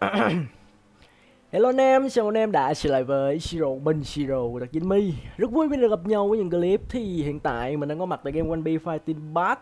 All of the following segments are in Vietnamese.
Hello anh em, chào anh em đã trở lại với Siro Bình Siro của Đặc Mi Rất vui mình được gặp nhau với những clip thì hiện tại mình đang có mặt tại game One Piece Fighting Bad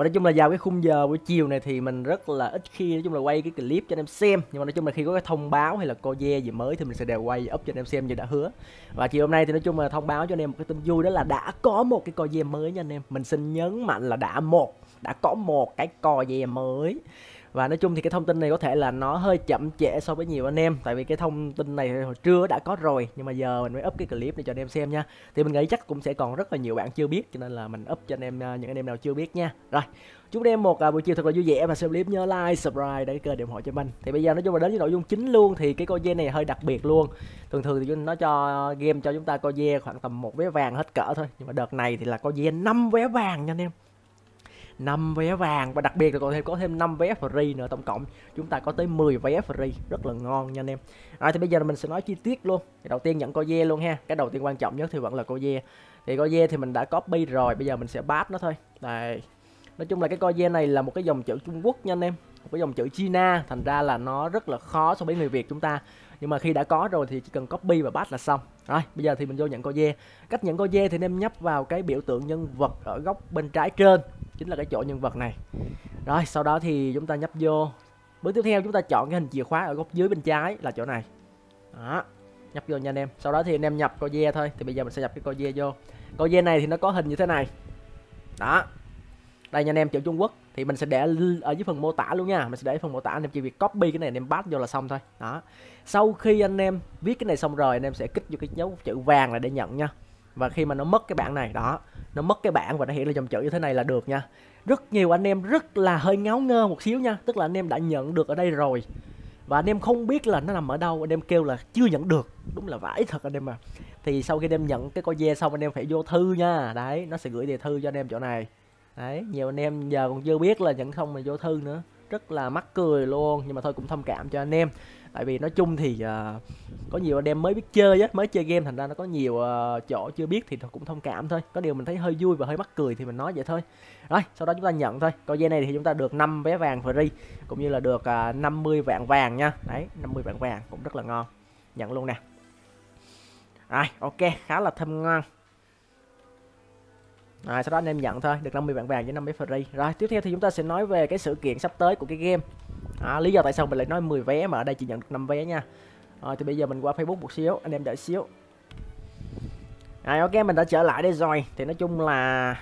và nói chung là vào cái khung giờ buổi chiều này thì mình rất là ít khi nói chung là quay cái clip cho anh em xem. Nhưng mà nói chung là khi có cái thông báo hay là co gì mới thì mình sẽ đều quay up cho anh em xem như đã hứa. Và chiều hôm nay thì nói chung là thông báo cho anh em một cái tin vui đó là đã có một cái co mới nha anh em. Mình xin nhấn mạnh là đã một đã có một cái co mới và nói chung thì cái thông tin này có thể là nó hơi chậm trễ so với nhiều anh em, tại vì cái thông tin này hồi trưa đã có rồi, nhưng mà giờ mình mới up cái clip này cho anh em xem nha. Thì mình nghĩ chắc cũng sẽ còn rất là nhiều bạn chưa biết, cho nên là mình up cho anh em à, những anh em nào chưa biết nha. Rồi, chúc anh em một à, buổi chiều thật là vui vẻ và xem clip nhớ like, subscribe để kênh ủng hộ cho mình. Thì bây giờ nói chung là đến với nội dung chính luôn thì cái con này hơi đặc biệt luôn. Thường thường thì nó cho game cho chúng ta con khoảng tầm một vé vàng hết cỡ thôi, nhưng mà đợt này thì là con năm vé vàng nha anh em. 5 vé vàng và đặc biệt là còn thêm, có thêm 5 vé free nữa, tổng cộng chúng ta có tới 10 vé free, rất là ngon nha anh em. Rồi, thì bây giờ mình sẽ nói chi tiết luôn. Thì đầu tiên nhận co dê luôn ha, cái đầu tiên quan trọng nhất thì vẫn là co dê. Thì co dê thì mình đã copy rồi, bây giờ mình sẽ bát nó thôi. Đây. Nói chung là cái co dê này là một cái dòng chữ Trung Quốc nha anh em, một cái dòng chữ China, thành ra là nó rất là khó so với người Việt chúng ta. Nhưng mà khi đã có rồi thì chỉ cần copy và bát là xong. Rồi, bây giờ thì mình vô nhận co dê. Cách nhận co dê thì anh em nhấp vào cái biểu tượng nhân vật ở góc bên trái trên chính là cái chỗ nhân vật này. Rồi, sau đó thì chúng ta nhấp vô. Bước tiếp theo chúng ta chọn cái hình chìa khóa ở góc dưới bên trái là chỗ này. Đó, nhấp vô nha anh em. Sau đó thì anh em nhập coi dê thôi, thì bây giờ mình sẽ nhập cái coi dê vô. Coi dê này thì nó có hình như thế này. Đó. Đây nha anh em, chữ Trung Quốc. Thì mình sẽ để ở dưới phần mô tả luôn nha. Mình sẽ để phần mô tả, anh em chỉ việc copy cái này, anh em bắt vô là xong thôi. Đó. Sau khi anh em viết cái này xong rồi, anh em sẽ kích vô cái dấu chữ vàng này để nhận nha. Và khi mà nó mất cái bảng này, đó nó mất cái bảng và nó hiện lên dòng chữ như thế này là được nha. Rất nhiều anh em rất là hơi ngáo ngơ một xíu nha. Tức là anh em đã nhận được ở đây rồi. Và anh em không biết là nó nằm ở đâu. Anh em kêu là chưa nhận được. Đúng là vãi thật anh em à. Thì sau khi anh em nhận cái coi dê xong, anh em phải vô thư nha. Đấy, nó sẽ gửi đề thư cho anh em chỗ này. Đấy, nhiều anh em giờ còn chưa biết là nhận không mà vô thư nữa rất là mắc cười luôn nhưng mà thôi cũng thông cảm cho anh em. Tại vì nói chung thì uh, có nhiều anh em mới biết chơi á mới chơi game thành ra nó có nhiều uh, chỗ chưa biết thì cũng thông cảm thôi. Có điều mình thấy hơi vui và hơi mắc cười thì mình nói vậy thôi. Rồi sau đó chúng ta nhận thôi. Coi dây này thì chúng ta được 5 vé vàng free cũng như là được à, uh, 50 vạn vàng nha. Đấy 50 vạn vàng cũng rất là ngon. Nhận luôn nè. Rồi ok khá là thơm ngon. À, sau đó anh em nhận thôi được 50 bạn vàng với 50 free. Rồi tiếp theo thì chúng ta sẽ nói về cái sự kiện sắp tới của cái game. À, lý do tại sao mình lại nói 10 vé mà ở đây chỉ nhận được 5 vé nha. Rồi thì bây giờ mình qua facebook một xíu anh em đợi xíu. Rồi ok mình đã trở lại đây rồi. Thì nói chung là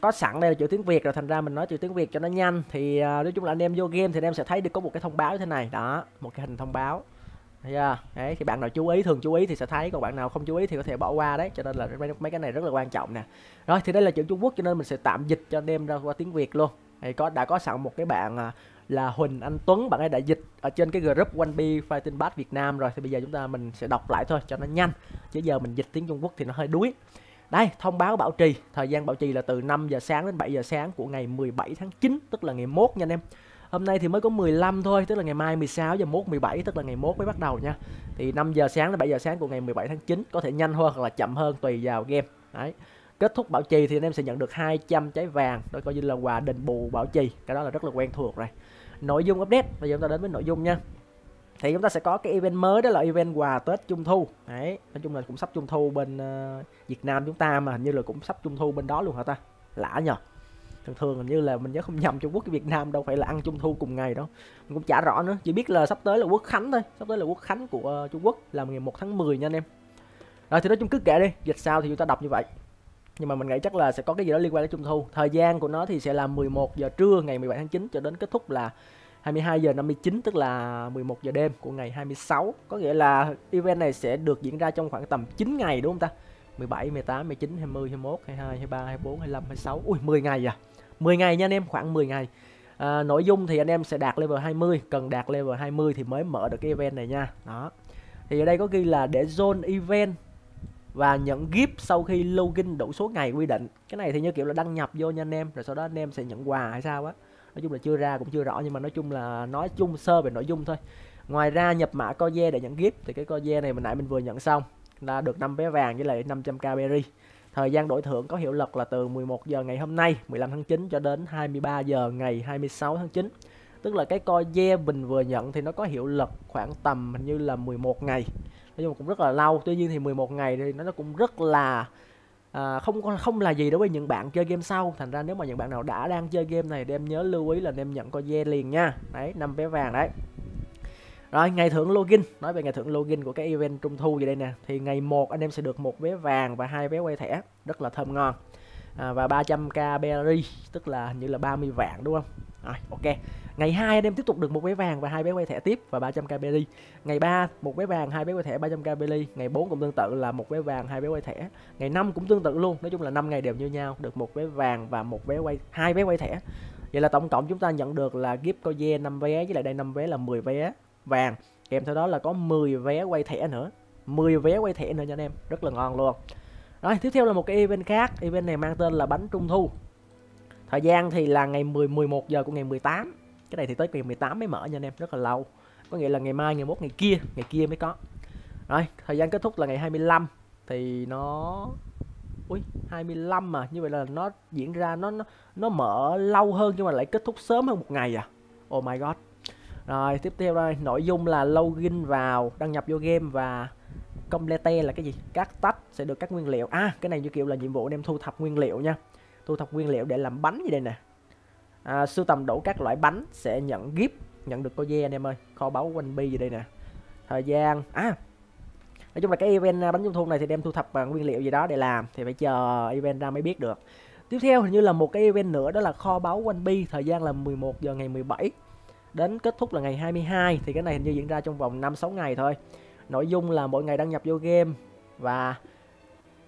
có sẵn đây là chữ tiếng Việt rồi thành ra mình nói chữ tiếng Việt cho nó nhanh. Thì uh, nói chung là anh em vô game thì anh em sẽ thấy được có một cái thông báo như thế này. Đó một cái hình thông báo yeah. đấy, thì bạn nào chú ý, thường chú ý thì sẽ thấy, còn bạn nào không chú ý thì có thể bỏ qua đấy, cho nên là mấy cái này rất là quan trọng nè. Rồi, thì đây là chữ Trung Quốc, cho nên mình sẽ tạm dịch cho anh em ra qua tiếng Việt luôn. Thì có, đã có sẵn một cái bạn à, là Huỳnh Anh Tuấn, bạn ấy đã dịch ở trên cái group One B Fighting Bass Việt Nam rồi, thì bây giờ chúng ta mình sẽ đọc lại thôi cho nó nhanh, chứ giờ mình dịch tiếng Trung Quốc thì nó hơi đuối. Đây, thông báo bảo trì, thời gian bảo trì là từ 5 giờ sáng đến 7 giờ sáng của ngày 17 tháng 9 tức là ngày mốt nha anh em hôm nay thì mới có 15 thôi tức là ngày mai 16 giờ mốt 17 tức là ngày mốt mới bắt đầu nha. Thì 5 giờ sáng đến 7 giờ sáng của ngày 17 tháng 9 có thể nhanh hơn hoặc là chậm hơn tùy vào game. Đấy. Kết thúc bảo trì thì anh em sẽ nhận được 200 trái vàng đó coi như là quà đền bù bảo trì. Cái đó là rất là quen thuộc rồi. Nội dung update bây giờ chúng ta đến với nội dung nha. Thì chúng ta sẽ có cái event mới đó là event quà Tết Trung Thu. Đấy nói chung là cũng sắp Trung Thu bên uh, Việt Nam chúng ta mà hình như là cũng sắp Trung Thu bên đó luôn hả ta? Lạ nhờ thường thường hình như là mình nhớ không nhầm Trung Quốc với Việt Nam đâu phải là ăn Trung Thu cùng ngày đâu. Mình cũng chả rõ nữa chỉ biết là sắp tới là Quốc Khánh thôi sắp tới là Quốc Khánh của ờ, Trung Quốc là ngày 1 tháng 10 nha anh em. Rồi thì nói chung cứ kệ đi dịch sao thì chúng ta đọc như vậy. Nhưng mà mình nghĩ chắc là sẽ có cái gì đó liên quan đến trung thu. Thời gian của nó thì sẽ là 11 giờ trưa ngày 17 tháng 9 cho đến kết thúc là 22 giờ 59 tức là 11 giờ đêm của ngày 26 có nghĩa là event này sẽ được diễn ra trong khoảng tầm 9 ngày đúng không ta? 17, 18, 19, 20, 21, 22, 23, 24, 25, 26 Ui 10 ngày à? 10 ngày nha anh em khoảng 10 ngày. À, Nội dung thì anh em sẽ đạt level 20 Cần đạt level 20 thì mới mở được cái event này nha. Đó. Thì ở đây có ghi là để zone event và nhận gift sau khi login đủ số ngày quy định. Cái này thì như kiểu là đăng nhập vô nha anh em rồi sau đó anh em sẽ nhận quà hay sao á. Nói chung là chưa ra cũng chưa rõ nhưng mà nói chung là nói chung sơ về nội dung thôi. Ngoài ra nhập mã coze để nhận gift thì cái coze này mình nãy mình vừa nhận xong là được 5 vé vàng với lại 500k berry thời gian đổi thưởng có hiệu lực là từ 11 giờ ngày hôm nay 15 tháng 9 cho đến 23 giờ ngày 26 tháng 9 tức là cái coi dê mình vừa nhận thì nó có hiệu lực khoảng tầm hình như là 11 ngày. Nói chung cũng rất là lâu tuy nhiên thì 11 ngày thì nó cũng rất là à, không không là gì đối với những bạn chơi game sau. Thành ra nếu mà những bạn nào đã đang chơi game này đem nhớ lưu ý là đem nhận coi dê liền nha. Đấy năm vé vàng đấy rồi ngày thưởng login. Nói về ngày thưởng login của cái event trung thu gì đây nè. Thì ngày 1 anh em sẽ được một vé vàng và hai vé quay thẻ. Rất là thơm ngon. À, và 300k berry tức là hình như là 30 vạn đúng không? Rồi ok. Ngày 2 anh em tiếp tục được một vé vàng và hai vé quay thẻ tiếp và 300k berry. Ngày 3 một vé vàng hai vé quay thẻ 300k berry. Ngày 4 cũng tương tự là một vé vàng hai vé quay thẻ. Ngày 5 cũng tương tự luôn. Nói chung là 5 ngày đều như nhau. Được một vé vàng và một vé quay hai vé quay thẻ. Vậy là tổng cộng chúng ta nhận được là gift coin 5 vé với lại đây 5 vé là 10 vé vàng. Kèm theo đó là có 10 vé quay thẻ nữa. 10 vé quay thẻ nữa nha anh em. Rất là ngon luôn. Rồi tiếp theo là một cái event khác. Event này mang tên là bánh trung thu. Thời gian thì là ngày 10 11 giờ của ngày 18 cái này thì tới ngày 18 mới mở nha anh em. Rất là lâu. Có nghĩa là ngày mai ngày mốt ngày kia. Ngày kia mới có. Rồi thời gian kết thúc là ngày 25 thì nó ui 25 mà. Như vậy là nó diễn ra nó nó, nó mở lâu hơn nhưng mà lại kết thúc sớm hơn một ngày à. Oh my god rồi tiếp theo đây nội dung là login vào đăng nhập vô game và complete là cái gì? Các tách sẽ được các nguyên liệu. À cái này như kiểu là nhiệm vụ em thu thập nguyên liệu nha. Thu thập nguyên liệu để làm bánh gì đây nè. À, sưu tầm đủ các loại bánh sẽ nhận gift nhận được coi anh em ơi. Kho báu quanh bi gì đây nè. Thời gian. À nói chung là cái event à, bánh trung thu này thì đem thu thập à, nguyên liệu gì đó để làm thì phải chờ event ra mới biết được. Tiếp theo hình như là một cái event nữa đó là kho báu quanh bi thời gian là 11 giờ ngày 17 đến kết thúc là ngày 22 thì cái này hình như diễn ra trong vòng 5 6 ngày thôi. Nội dung là mỗi ngày đăng nhập vô game và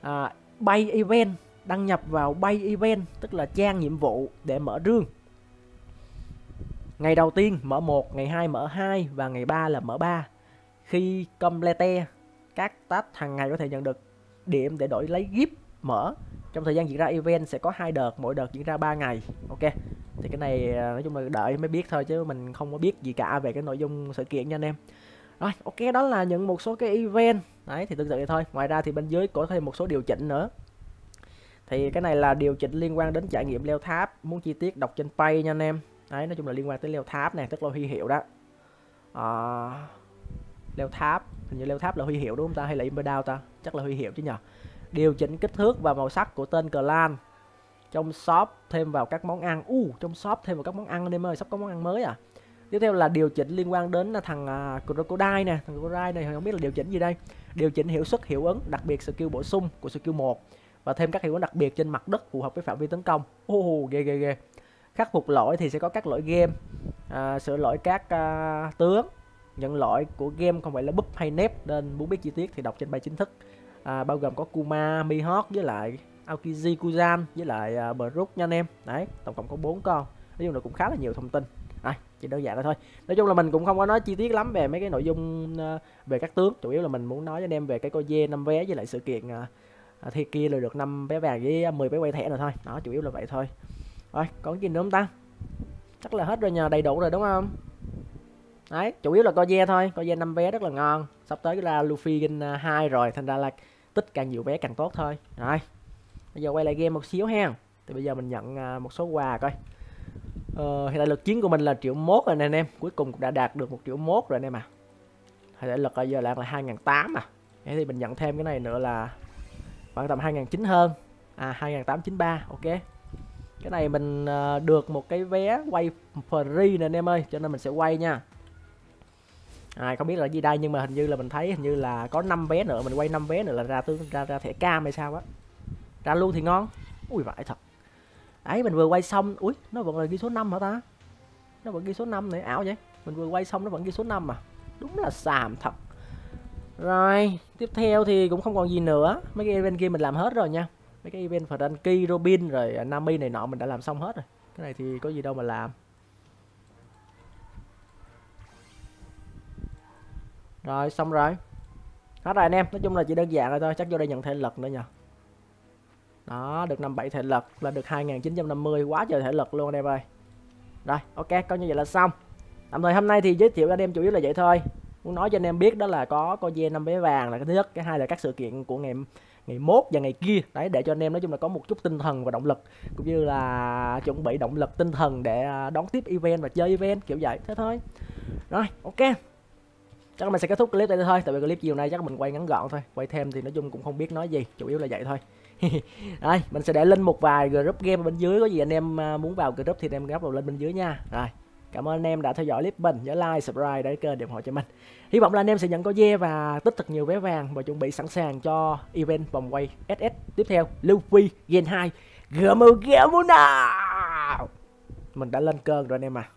à, bay event, đăng nhập vào bay event tức là trang nhiệm vụ để mở rương. Ngày đầu tiên mở 1, ngày 2 mở 2 và ngày 3 là mở 3. Khi complete các task hàng ngày có thể nhận được điểm để đổi lấy gift mở. Trong thời gian diễn ra event sẽ có hai đợt, mỗi đợt diễn ra 3 ngày. Ok thì cái này à, nói chung là đợi mới biết thôi chứ mình không có biết gì cả về cái nội dung sự kiện nha anh em. Rồi ok đó là những một số cái event. Đấy thì tương tự vậy thôi. Ngoài ra thì bên dưới có thêm một số điều chỉnh nữa. Thì cái này là điều chỉnh liên quan đến trải nghiệm leo tháp muốn chi tiết đọc trên pay nha anh em. Đấy nói chung là liên quan tới leo tháp này tức là huy hiệu đó. À, leo tháp hình như leo tháp là huy hiệu đúng không ta? Hay là inbound ta? Chắc là huy hiệu chứ nhờ. Điều chỉnh kích thước và màu sắc của tên clan trong shop thêm vào các món ăn. U uh, trong shop thêm vào các món ăn anh em ơi sắp có món ăn mới à? Tiếp theo là điều chỉnh liên quan đến à, thằng uh, crocodile nè. Thằng crocodile này không biết là điều chỉnh gì đây. Điều chỉnh hiệu suất hiệu ứng đặc biệt skill bổ sung của skill 1 và thêm các hiệu ứng đặc biệt trên mặt đất phù hợp với phạm vi tấn công. Ô oh, ghê ghê ghê. Khắc phục lỗi thì sẽ có các lỗi game. À, sửa lỗi các à, tướng. Nhận lỗi của game không phải là búp hay nép nên muốn biết chi tiết thì đọc trên bài chính thức. À, bao gồm có Kuma, Mihawk với lại Aokiji Kuzan với lại à, uh, Brook nha anh em. Đấy tổng cộng có bốn con. Nói chung là cũng khá là nhiều thông tin. À, chỉ đơn giản là thôi. Nói chung là mình cũng không có nói chi tiết lắm về mấy cái nội dung uh, về các tướng. Chủ yếu là mình muốn nói cho anh em về cái coi dê năm vé với lại sự kiện à, uh, thì kia là được 5 vé vàng với 10 vé quay thẻ rồi thôi. Đó chủ yếu là vậy thôi. Rồi còn gì nữa không ta? Chắc là hết rồi nhờ đầy đủ rồi đúng không? Đấy chủ yếu là coi dê thôi. Coi dê năm vé rất là ngon. Sắp tới ra Luffy Gin 2 rồi thành ra là tích càng nhiều vé càng tốt thôi. Rồi bây giờ quay lại game một xíu ha. Thì bây giờ mình nhận à, một số quà coi. Ờ, hiện tại lực chiến của mình là triệu mốt rồi nè anh em. Cuối cùng cũng đã đạt được một triệu mốt rồi anh em à. Hiện tại lực bây giờ là là hai tám à. Thế thì mình nhận thêm cái này nữa là khoảng tầm hai chín hơn. À hai tám chín ba ok. Cái này mình à, được một cái vé quay free nè anh em ơi cho nên mình sẽ quay nha. À, không biết là gì đây nhưng mà hình như là mình thấy hình như là có 5 vé nữa mình quay 5 vé nữa là ra tương ra ra thẻ cam hay sao á ra luôn thì ngon. Ui vãi thật. Ấy mình vừa quay xong. Ui nó vẫn là ghi số 5 hả ta? Nó vẫn ghi số 5 này. Ảo vậy. Mình vừa quay xong nó vẫn ghi số 5 à? Đúng là xàm thật. Rồi tiếp theo thì cũng không còn gì nữa. Mấy cái event kia mình làm hết rồi nha. Mấy cái event Franky, Robin rồi à, Nami này nọ mình đã làm xong hết rồi. Cái này thì có gì đâu mà làm. Rồi xong rồi. Hết rồi anh em. Nói chung là chỉ đơn giản rồi thôi. Chắc vô đây nhận thể lực nữa nha đó, được 57 thể lực là được 2950 quá trời thể lực luôn anh em ơi. Rồi, ok, coi như vậy là xong. Tạm thời hôm nay thì giới thiệu anh em chủ yếu là vậy thôi. Muốn nói cho anh em biết đó là có con dê năm vé vàng là cái thứ nhất, cái hai là các sự kiện của ngày ngày mốt và ngày kia. Đấy, để cho anh em nói chung là có một chút tinh thần và động lực, cũng như là chuẩn bị động lực, tinh thần để à, đón tiếp event và chơi event, kiểu vậy. Thế thôi. Rồi, ok. Chắc mình sẽ kết thúc clip đây thôi, tại vì clip chiều nay chắc mình quay ngắn gọn thôi. Quay thêm thì nói chung cũng không biết nói gì, chủ yếu là vậy thôi. đây mình sẽ để link một vài group game bên dưới có gì anh em à, muốn vào group thì anh em gấp vào lên bên dưới nha rồi Cảm ơn anh em đã theo dõi clip mình. Nhớ like, subscribe để kênh để ủng hộ cho mình. Hy vọng là anh em sẽ nhận có dê và tích thật nhiều vé vàng và chuẩn bị sẵn sàng cho event vòng quay SS tiếp theo. Luffy Gen 2. Gỡ mưu nào. Mình đã lên cơn rồi anh em à.